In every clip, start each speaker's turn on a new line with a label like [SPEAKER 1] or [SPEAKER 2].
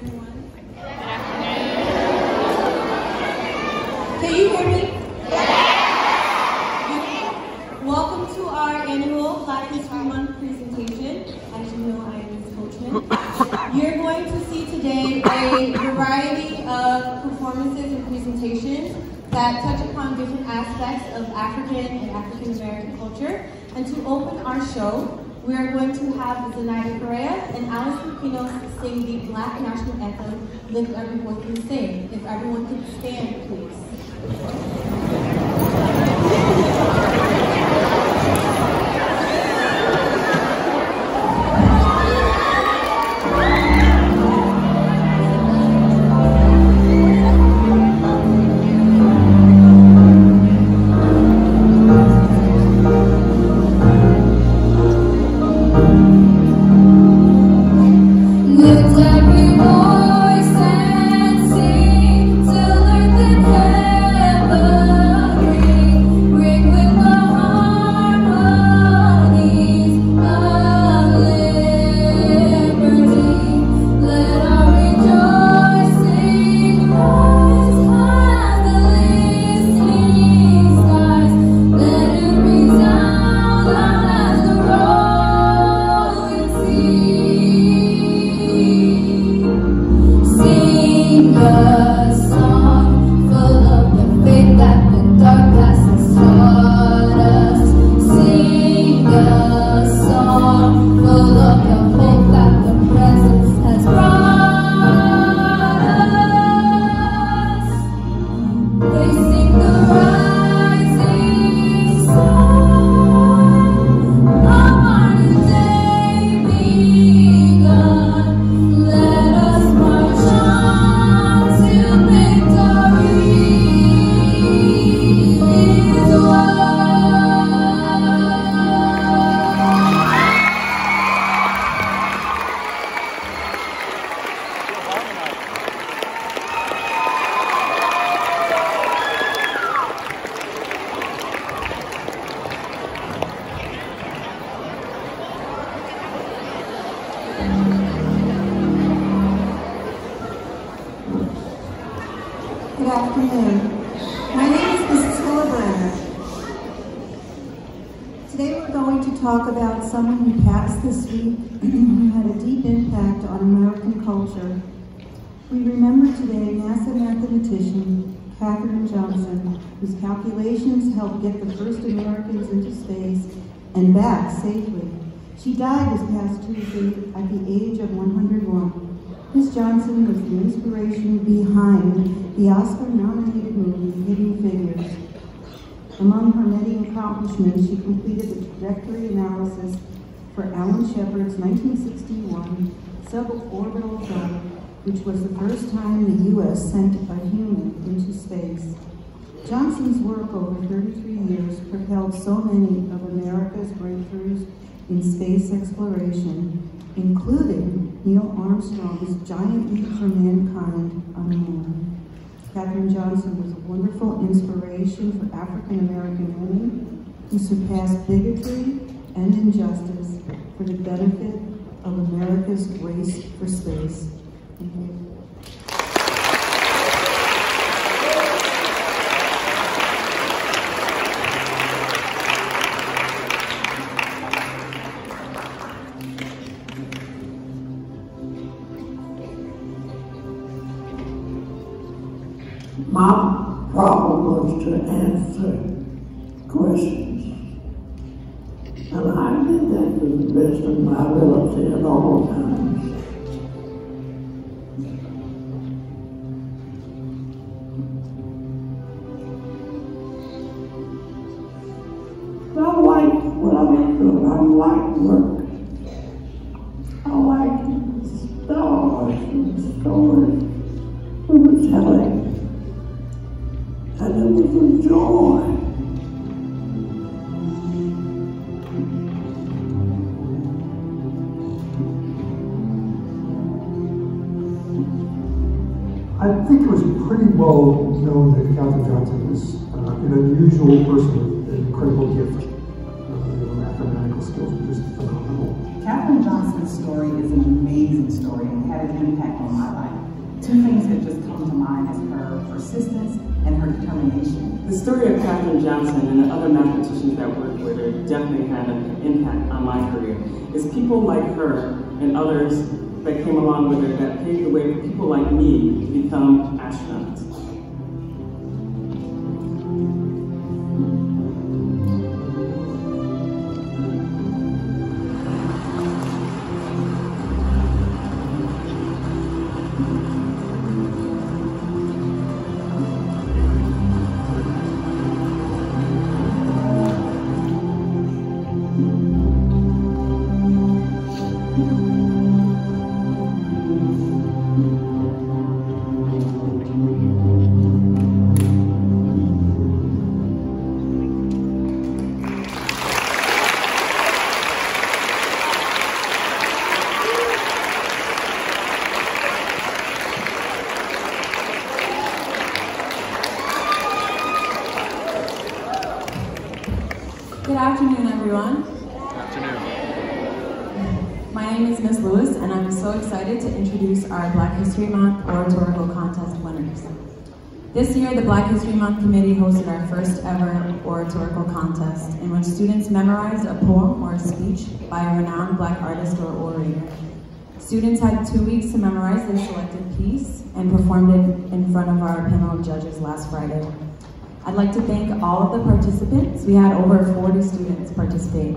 [SPEAKER 1] Can you hear me? Welcome to our annual Black History Month presentation. As you know, I am Ms. Coachman. You're going to see today a variety of performances and presentations that touch upon different aspects of African and African American culture. And to open our show, we are going to have Zenaida Correa and Alice Lupinos sing the Black National Anthem, Lift Every Voice and Sing. If everyone could stand, please.
[SPEAKER 2] Which was the first time the U.S. sent a human into space. Johnson's work over 33 years propelled so many of America's breakthroughs in space exploration, including Neil Armstrong's giant leap for mankind on the moon. Katherine Johnson was a wonderful inspiration for African American women who surpassed bigotry and injustice for the benefit of America's race for space.
[SPEAKER 3] My problem was to answer questions. And I did that to the best of my ability at all times. Liked work. I liked stars and stories we were telling. And it was a joy.
[SPEAKER 4] I think it was pretty well known that Katherine Johnson was uh, an unusual person with an incredible gift. You know, skills were just phenomenal.
[SPEAKER 5] Katherine Johnson's Johnson's story is an amazing story and had an impact on my life. Two things that just come to mind is her persistence and her determination.
[SPEAKER 6] The story of Katherine Johnson and the other mathematicians that worked with her definitely had an impact on my career. It's people like her and others that came along with her that paved the way for people like me to become astronauts.
[SPEAKER 7] This year, the Black History Month Committee hosted our first ever oratorical contest in which students memorized a poem or a speech by a renowned Black artist or orator. Students had two weeks to memorize their selected piece and performed it in front of our panel of judges last Friday. I'd like to thank all of the participants. We had over 40 students participate.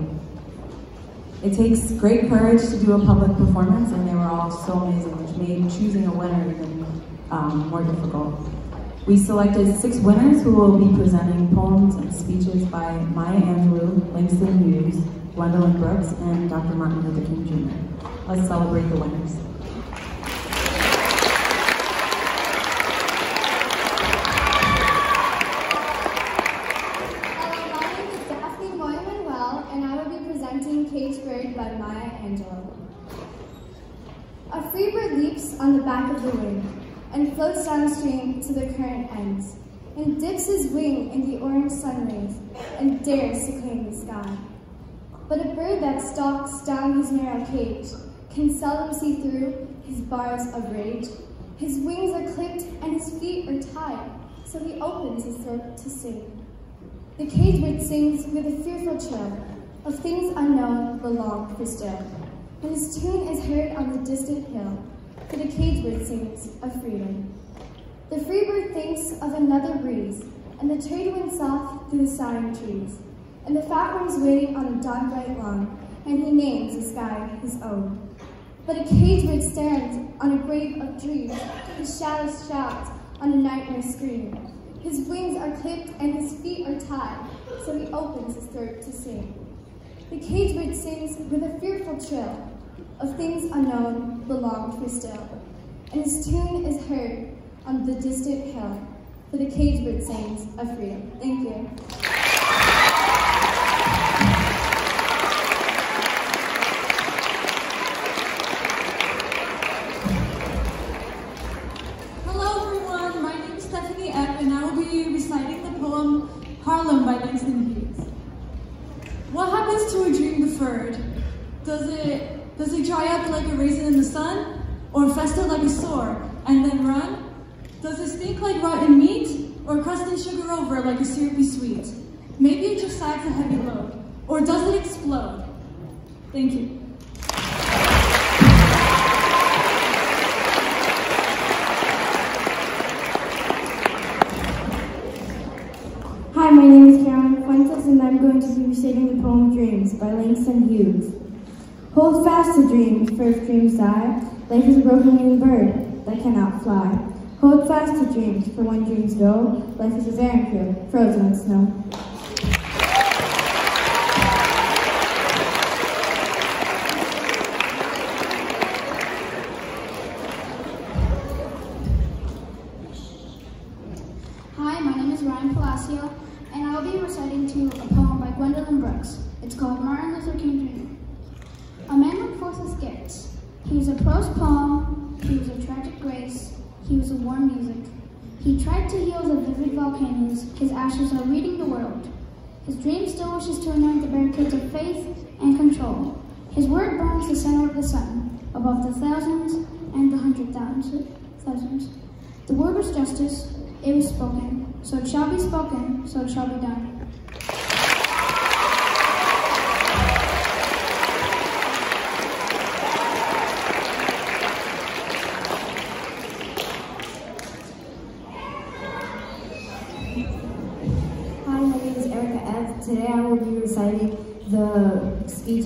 [SPEAKER 7] It takes great courage to do a public performance, and they were all so amazing, which made choosing a winner even um, more difficult. We selected six winners who will be presenting poems and speeches by Maya Angelou, Langston Hughes, Gwendolyn Brooks, and Dr. Martin Luther King Jr. Let's celebrate the winners.
[SPEAKER 8] By Maya Angelou. A free bird leaps on the back of the wing and floats downstream to the current ends, and dips his wing in the orange sun rays and dares to claim the sky. But a bird that stalks down his narrow cage can seldom see through his bars of rage. His wings are clipped and his feet are tied, so he opens his throat to sing. The cage bird sings with a fearful chill of things unknown belong for still. And his tune is heard on the distant hill, the cage bird sings of freedom. The free bird thinks of another breeze, and the trade wind soft through the sighing trees. And the fat one's waiting on a dawn bright lawn, and he names the sky his own. But a cage bird stands on a grave of dreams, his shadows shout on a nightmare scream. His wings are clipped and his feet are tied, so he opens his throat to sing. The cage bird sings with a fearful trill of things unknown belong for still, and his tune is heard on the distant hill, for the cage bird sings of freedom. Thank you.
[SPEAKER 9] Like a raisin in the sun? Or fester like a sore and then run? Does it stink like rotten meat? Or crust and sugar over like a syrupy sweet? Maybe it just sags a heavy load. Or does it explode? Thank you.
[SPEAKER 10] Hi, my name is Caroline Fuentes, and I'm going to be reciting the poem Dreams by Langston Hughes. Hold fast to dreams, for if dreams die, life is a broken winged bird that cannot fly. Hold fast to dreams, for when dreams go, life is a crib, frozen in snow.
[SPEAKER 11] Hi, my name is Ryan Palacio, and I'll be reciting to you a poem by Gwendolyn Brooks. It's called Martin Luther King Jr. A man went forth with gifts. He was a prose poem, he was a tragic grace, he was a warm music. He tried to heal the vivid volcanoes, his ashes are reading the world. His dream still wishes to anoint the barricades of faith and control.
[SPEAKER 12] His word burns the center of the sun, above the thousands and the hundred thousands. The word was justice, it was spoken, so it shall be spoken, so it shall be done.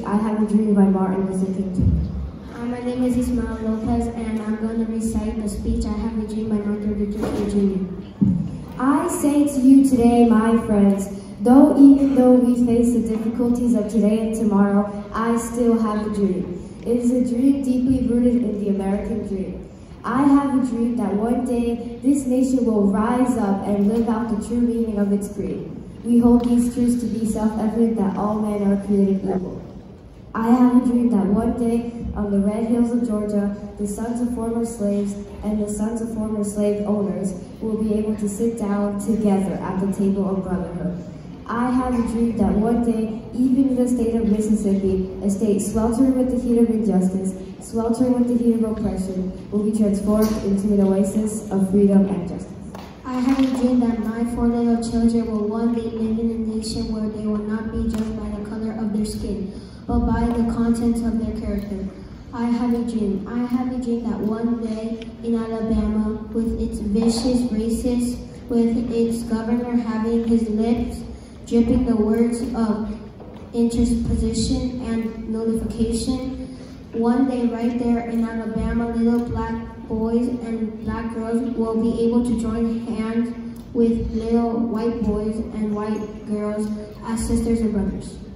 [SPEAKER 13] I Have a Dream by Martin Luther King. Hi, uh, my name is Ismael Lopez and I'm going to recite the speech I Have a Dream by Martin Luther King Jr. I say to you today, my friends, though even though we face the difficulties of today and tomorrow, I still have a dream. It is a dream deeply rooted in the American dream. I have a dream that one day this nation will rise up and live out the true meaning of its creed. We hold these truths to be self-evident that all men are created equal. I have a dream that one day on the red hills of Georgia, the sons of former slaves and the sons of former slave owners will be able to sit down together at the table of brotherhood. I have a dream that one day, even in the state of Mississippi, a state sweltering with the heat of injustice, sweltering with the heat of oppression, will be transformed into an oasis of freedom and justice.
[SPEAKER 12] I have a dream that my four little children will one day live in a nation where they will not be judged by the color of their skin, but by the contents of their character. I have a dream. I have a dream that one day in Alabama, with its vicious racists, with its governor having his lips dripping the words of interposition and nullification, one day right there in Alabama, little black boys and black girls will be able to join hands with little white boys and white girls as sisters and brothers.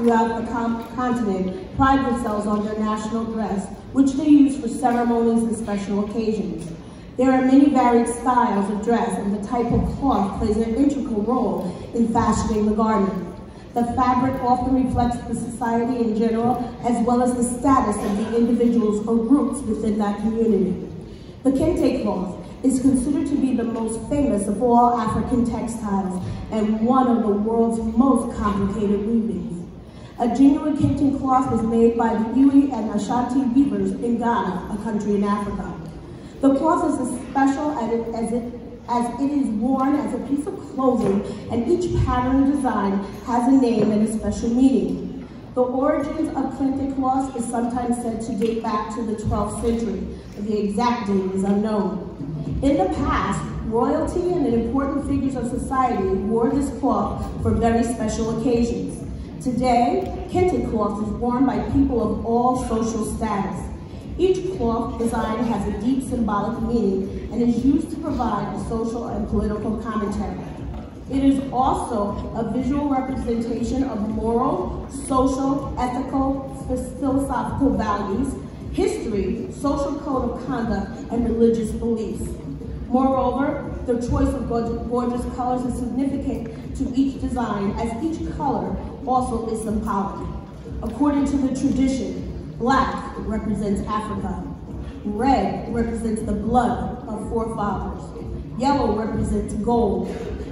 [SPEAKER 14] Throughout the con- continent pride themselves on their national dress, which they use for ceremonies and special occasions. There are many varied styles of dress, and the type of cloth plays an integral role in fashioning the garment. The fabric often reflects the society in general, as well as the status of the individuals or groups within that community. The kente cloth is considered to be the most famous of all African textiles and one of the world's most complicated weavings. A genuine kente cloth was made by the Ewe and Ashanti weavers in Ghana, a country in Africa. The cloth is as special as it, as it, as it is worn as a piece of clothing and each pattern design has a name and a special meaning. The origins of Kente cloth is sometimes said to date back to the 12th century, but the exact date is unknown. In the past, royalty and important figures of society wore this cloth for very special occasions. Today, kente cloth is worn by people of all social status. Each cloth design has a deep symbolic meaning and is used to provide a social and political commentary. It is also a visual representation of moral, social, ethical, philosophical values, history, social code of conduct, and religious beliefs. Moreover, the choice of gorgeous colors is significant to each design as each color also is symbolic. According to the tradition, black represents Africa, red represents the blood of forefathers, yellow represents gold,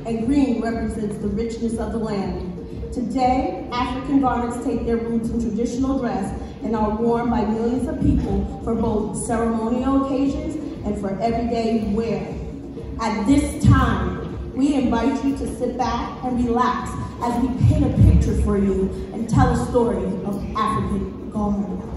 [SPEAKER 14] and green represents the richness of the land. Today, African garments take their roots in traditional dress and are worn by millions of people for both ceremonial occasions and for everyday wear. At this time, we invite you to sit back and relax as we paint a picture for you and tell a story of African garment.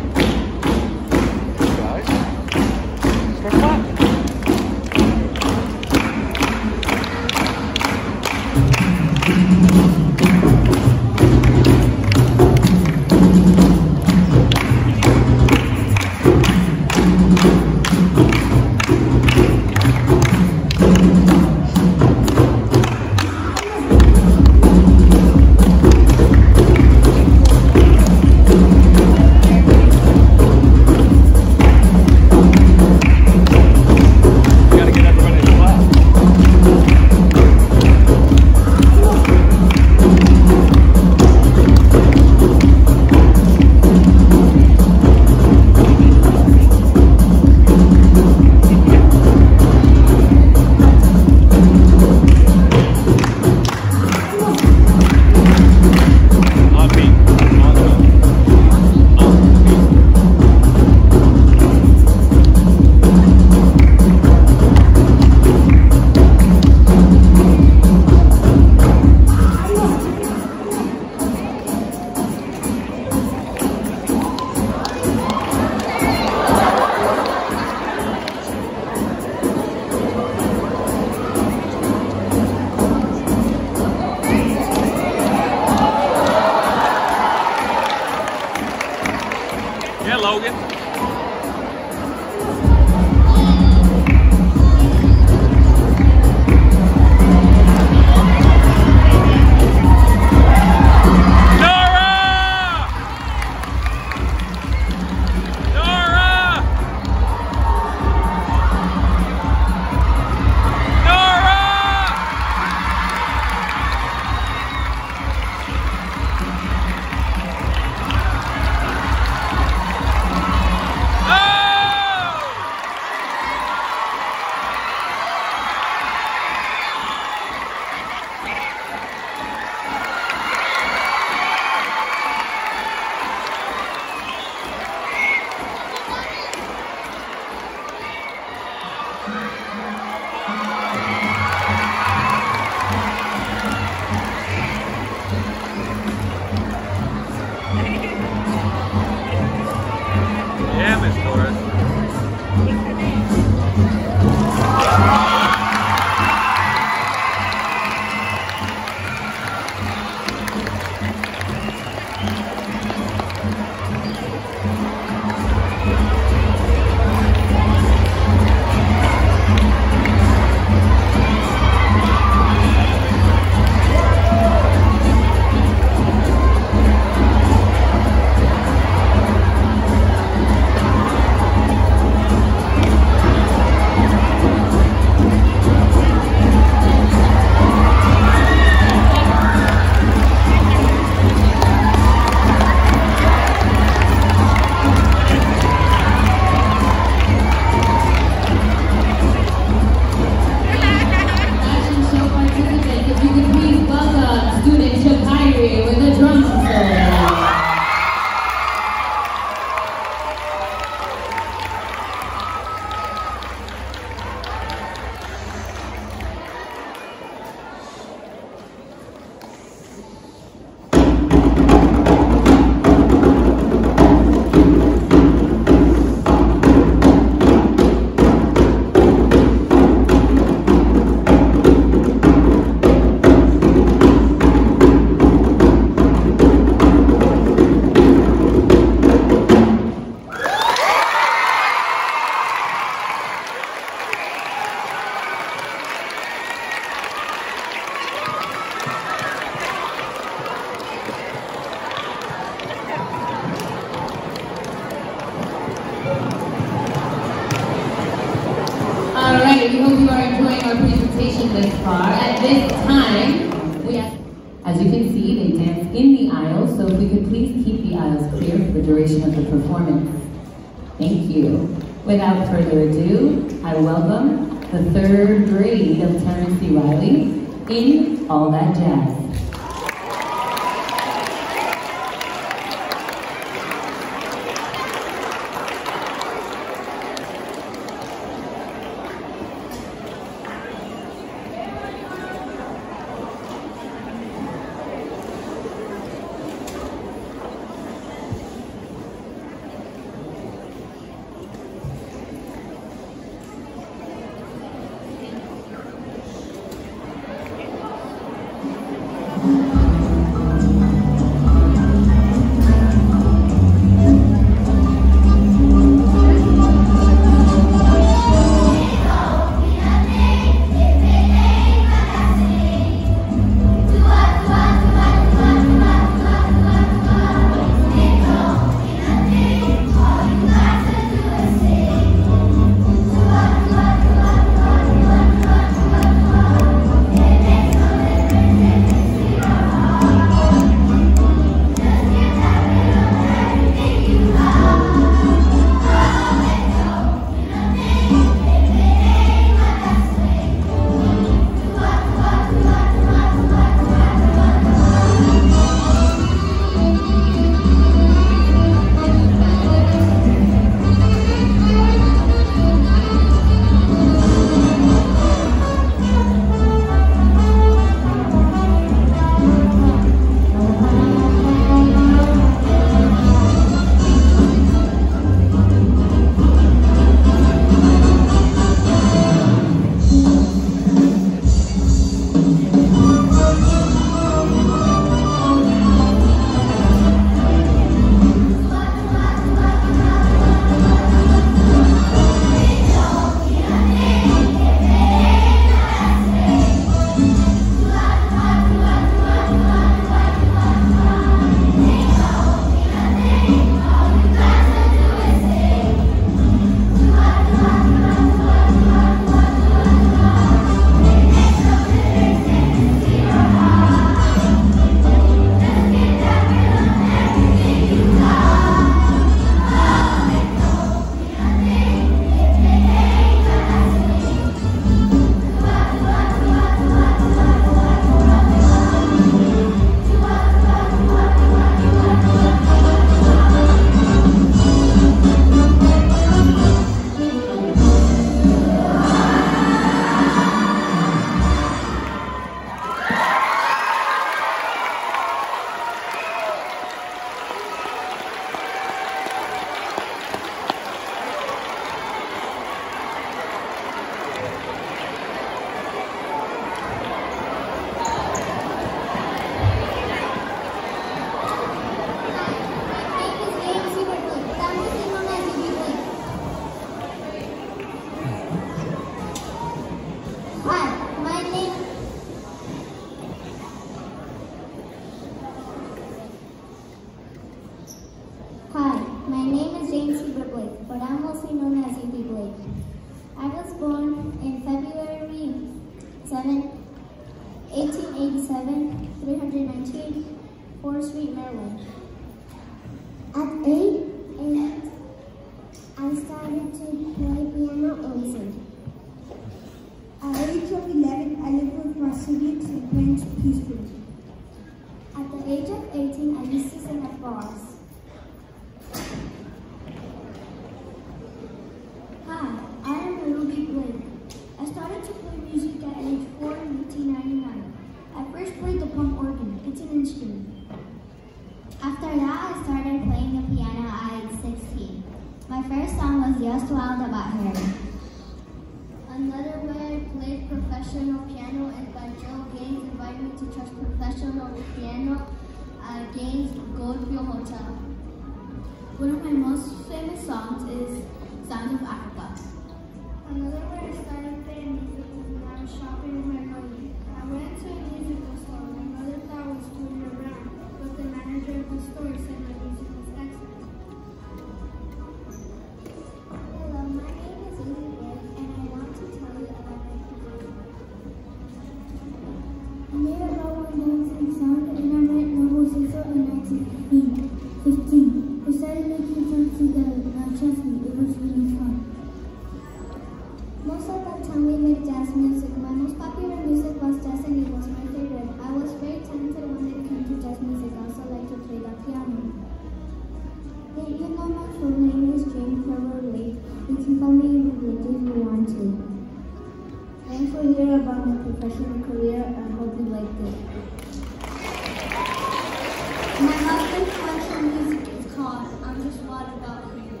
[SPEAKER 15] My husband's collection music is called I'm Just Watered Out Here."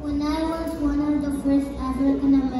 [SPEAKER 15] When I was one of the first African Americans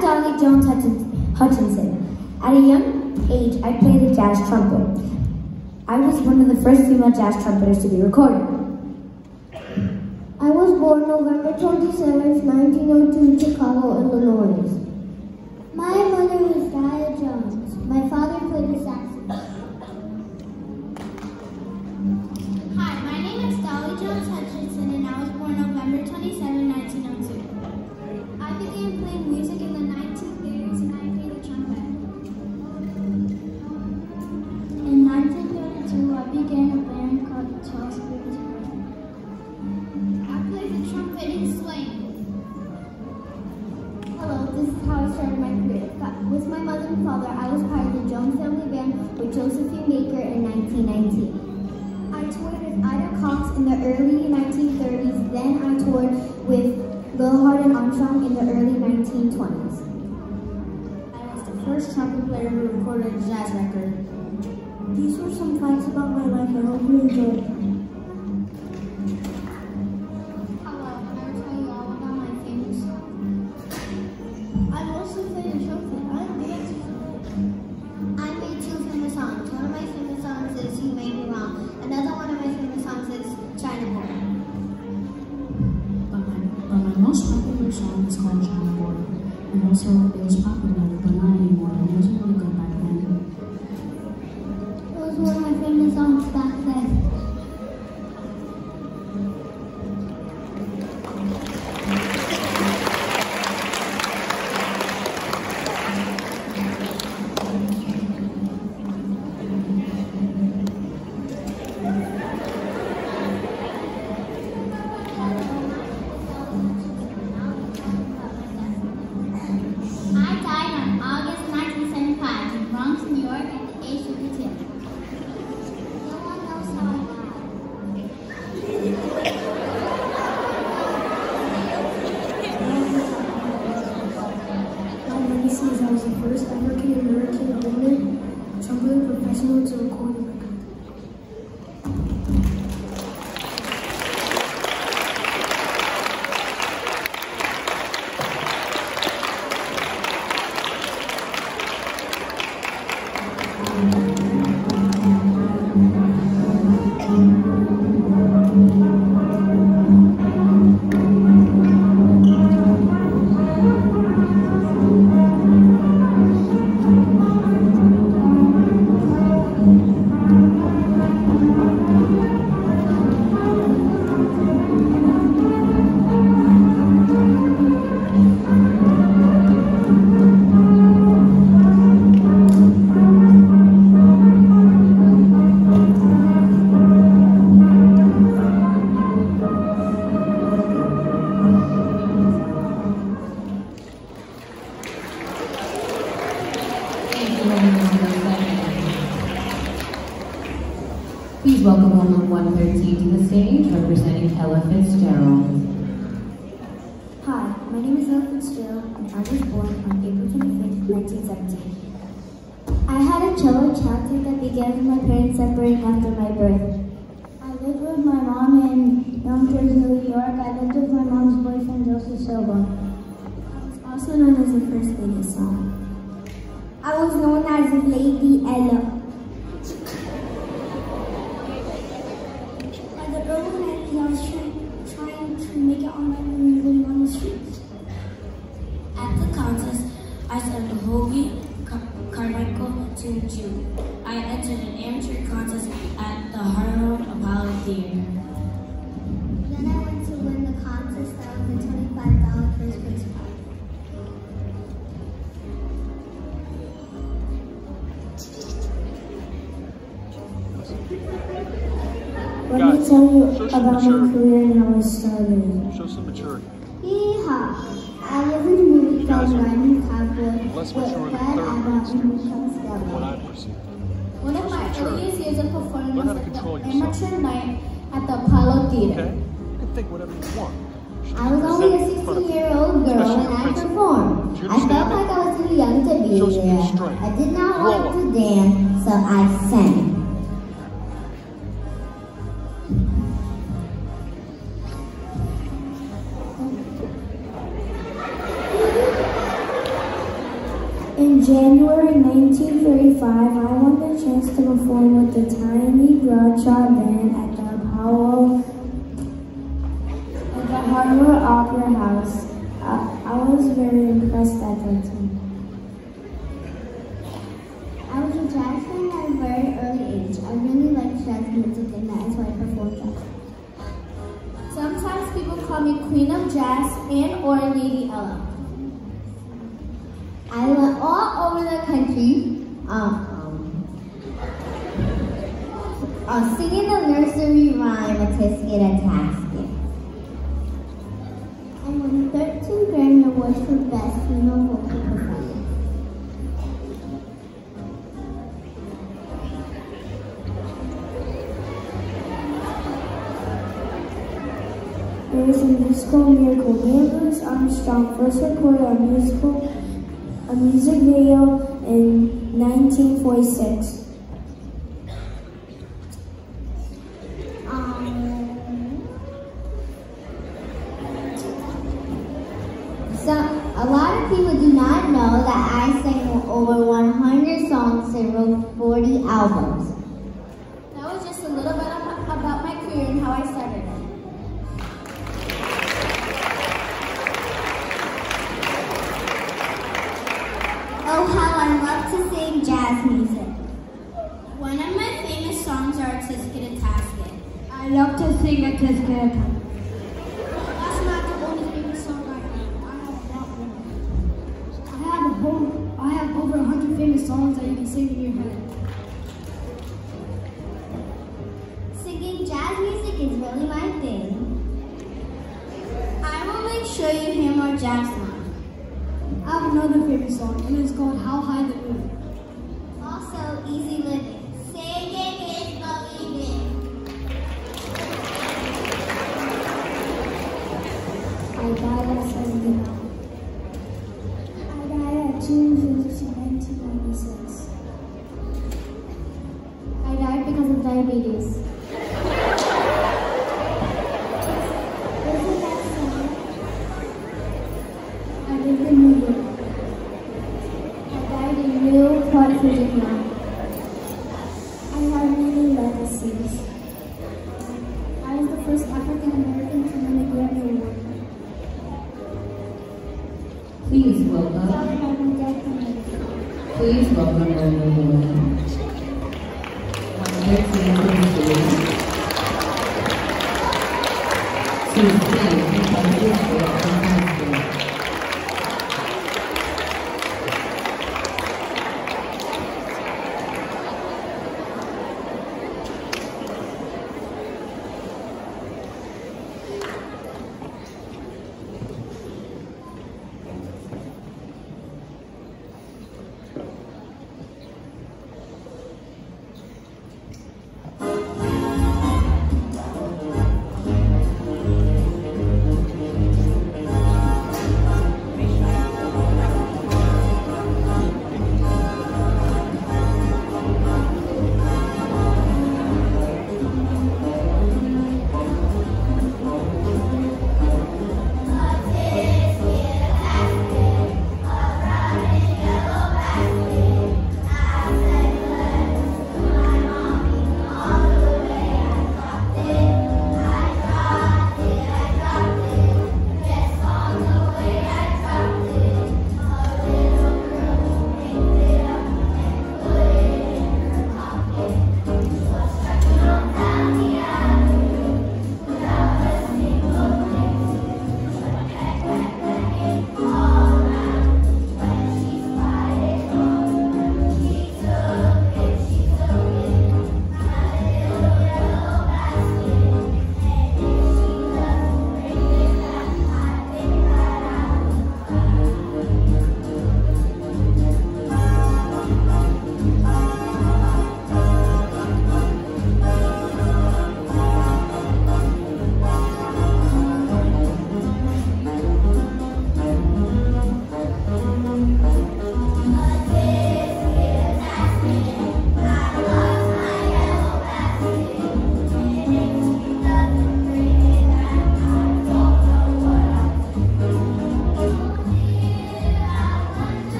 [SPEAKER 16] Dolly Jones Hutchinson.
[SPEAKER 10] At a young age, I played the jazz trumpet. I was one of the first female jazz trumpeters to be recorded.
[SPEAKER 17] I was born November 27, 1902, Chicago, Illinois. My mother was Dyer Jones. My father played the saxophone.
[SPEAKER 10] He says I
[SPEAKER 18] was
[SPEAKER 19] the
[SPEAKER 17] first African American woman tumbling professional to a
[SPEAKER 10] quarterback. I
[SPEAKER 17] in a movie called
[SPEAKER 19] One of my earliest years of performing was the amateur night at the Theater.
[SPEAKER 17] I was only a 16-year-old girl when I performed. I felt like I was too young to be there. I did not want to dance, so I sang.
[SPEAKER 10] January 1935, I won the chance to perform with the Tiny Bradshaw Band at the Apollo
[SPEAKER 17] consequência. songs
[SPEAKER 20] that
[SPEAKER 21] you can sing in your head.
[SPEAKER 17] Singing jazz music is really my thing.
[SPEAKER 20] I will make sure you hear more jazz song.
[SPEAKER 21] I have another favorite song, and it's called How High the Moon.
[SPEAKER 17] Also, Easy Living.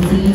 [SPEAKER 17] can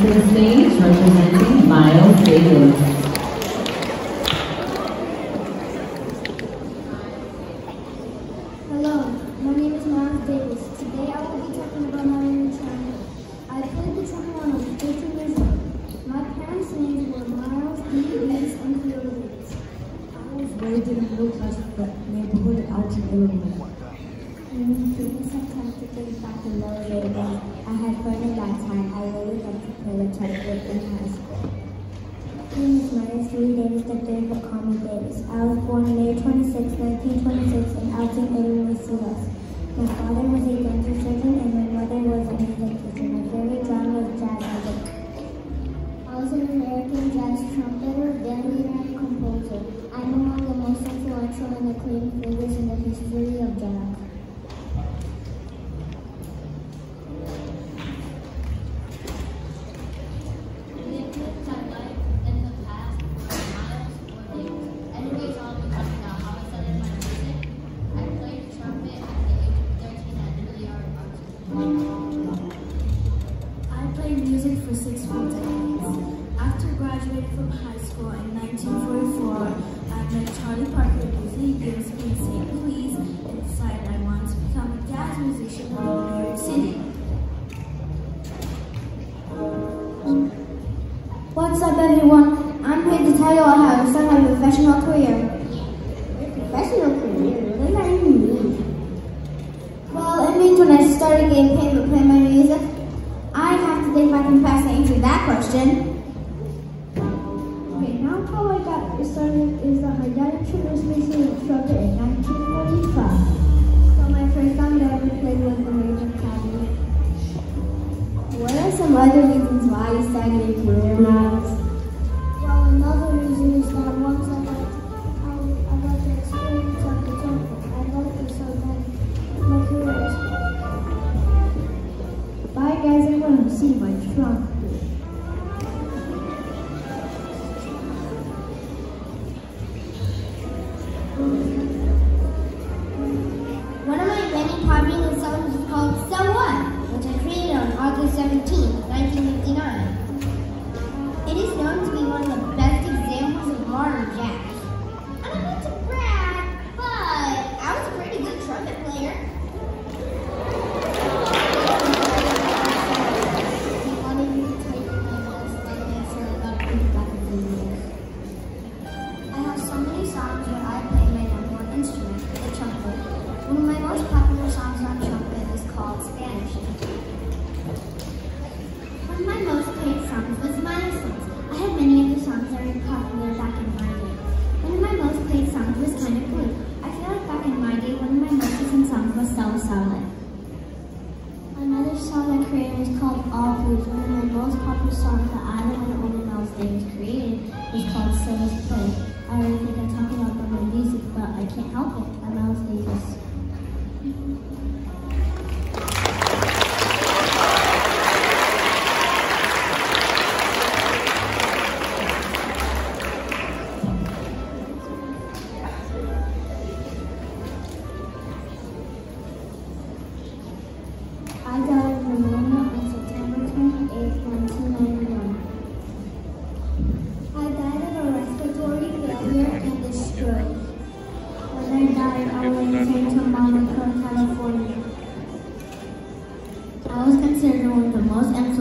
[SPEAKER 10] I have
[SPEAKER 21] to
[SPEAKER 17] think by confessing to that question.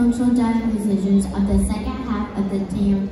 [SPEAKER 10] influential dining decisions of the second half of the
[SPEAKER 22] damn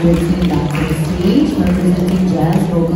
[SPEAKER 22] Bridgeton back to the stage representing Jazz
[SPEAKER 17] Vocal.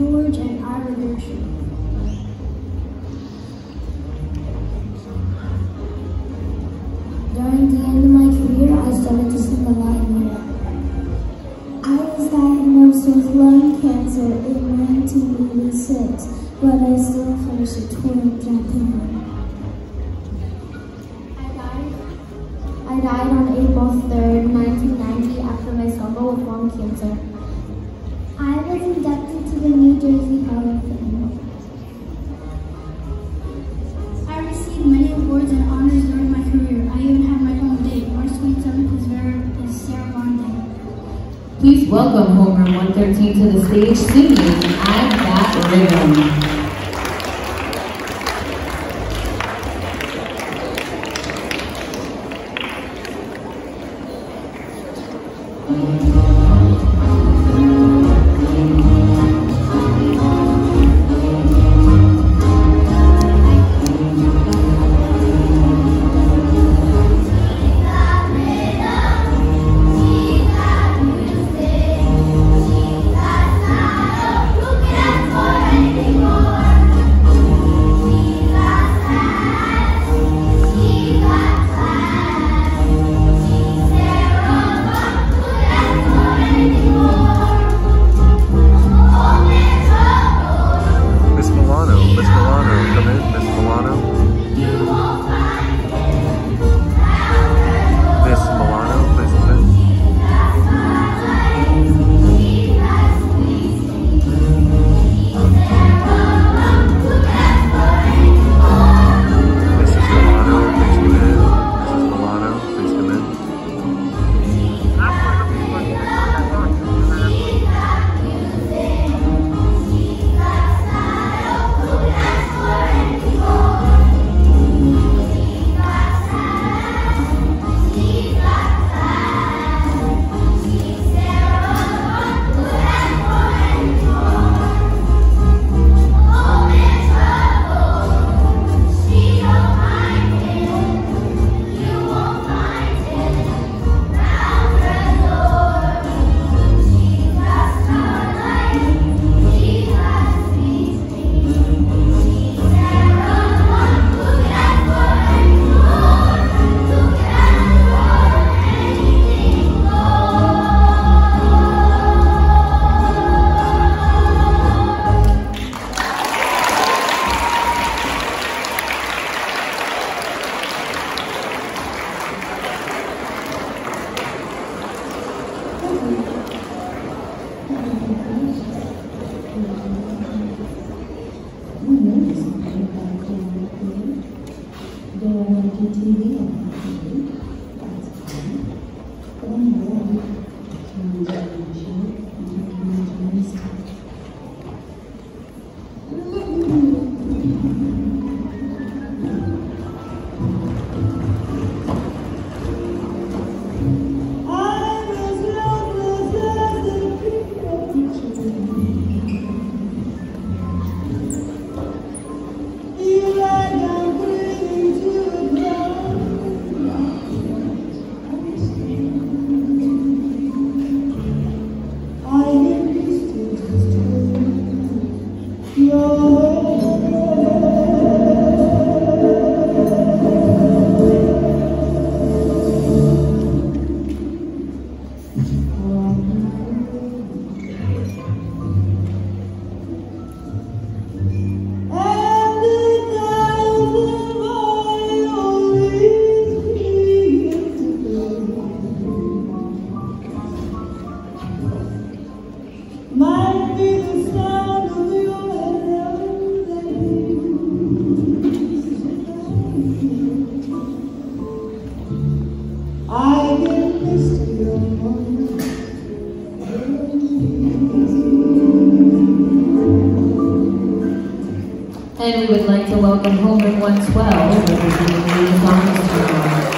[SPEAKER 17] George and Ira Gershwin. During the end of my career, I started to sing a lot more.
[SPEAKER 10] I was diagnosed with lung cancer in 1986, but I still finished a tour in Japan. creates the
[SPEAKER 17] music and
[SPEAKER 22] that rhythm.
[SPEAKER 10] And we would like to welcome home at 112,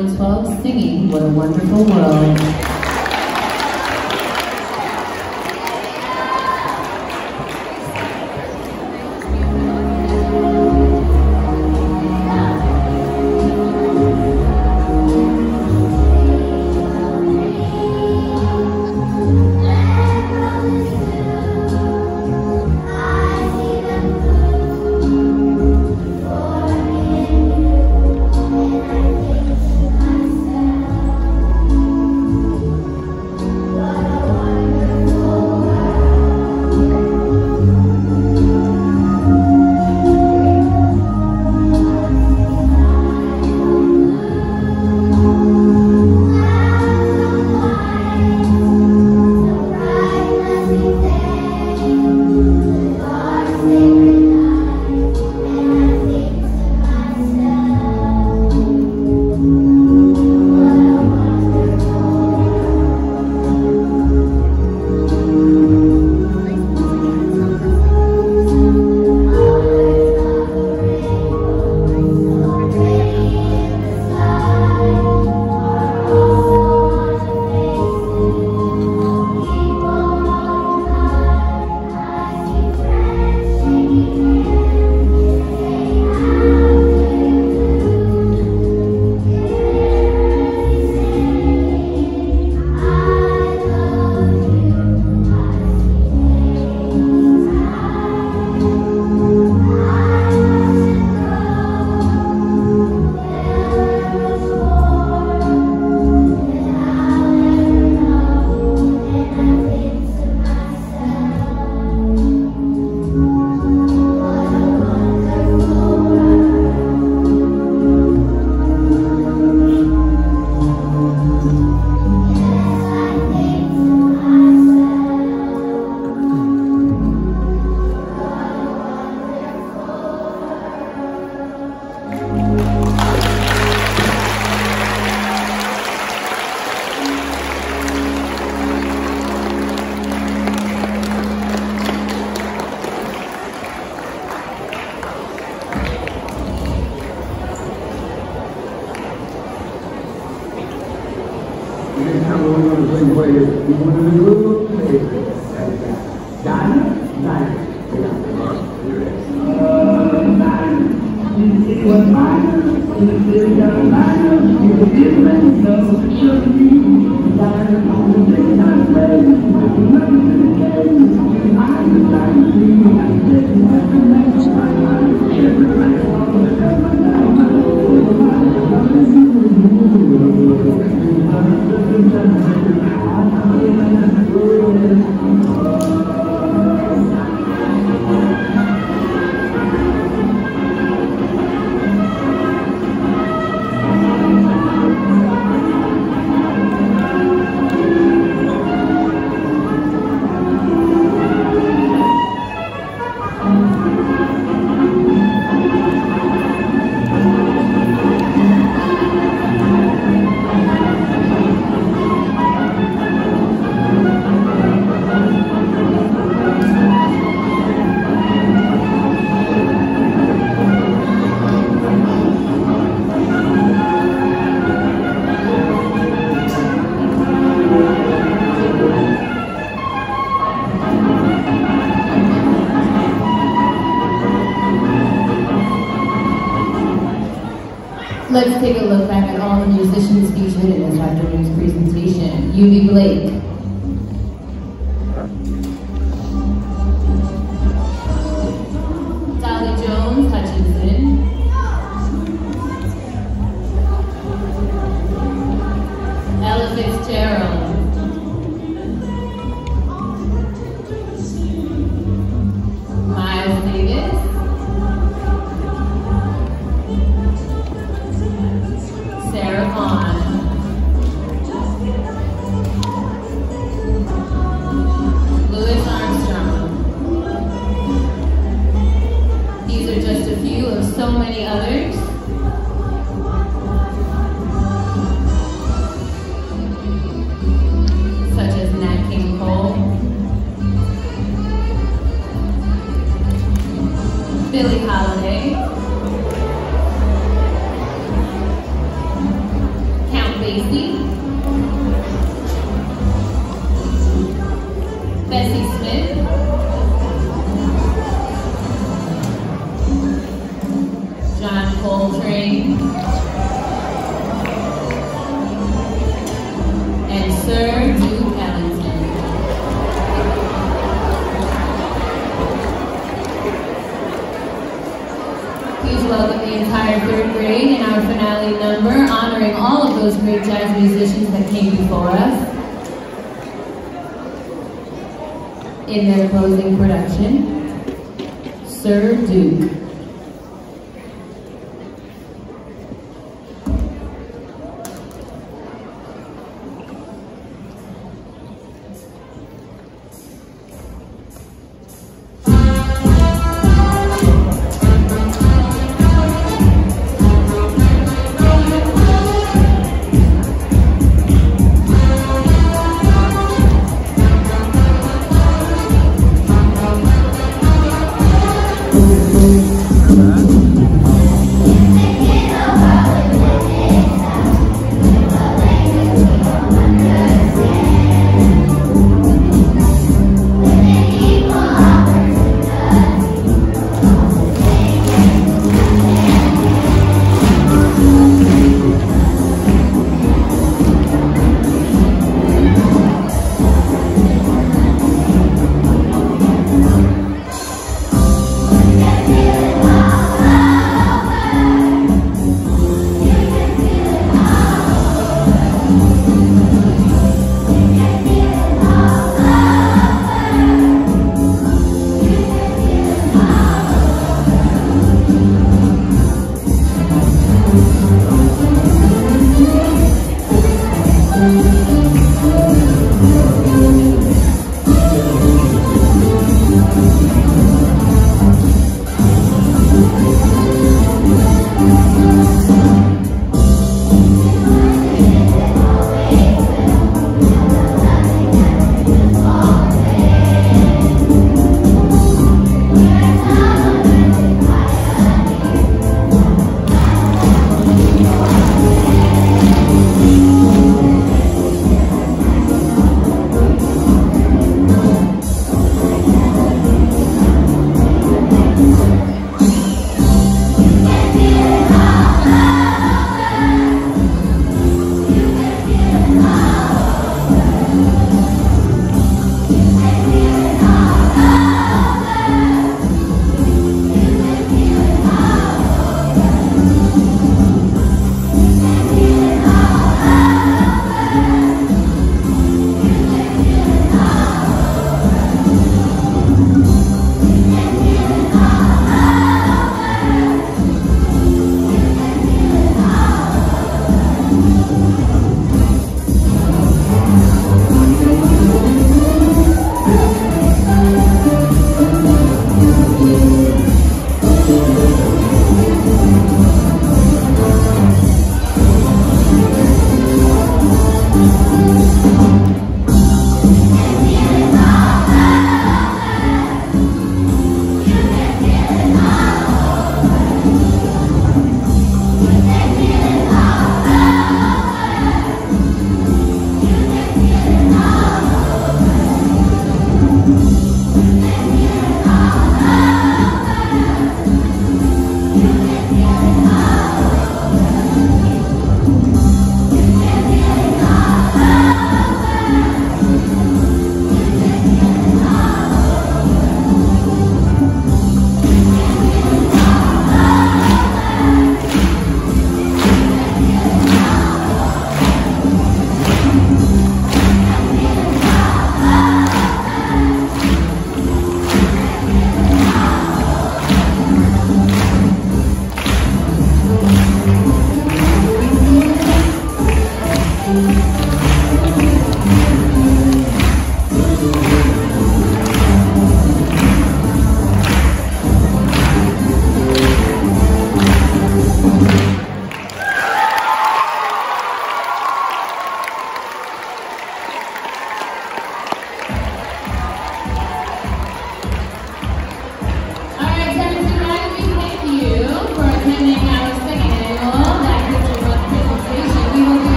[SPEAKER 10] 2012 singing What a Wonderful World.
[SPEAKER 22] Let's take a look back at all the musicians featured in this afternoon's presentation. Eubie Blake,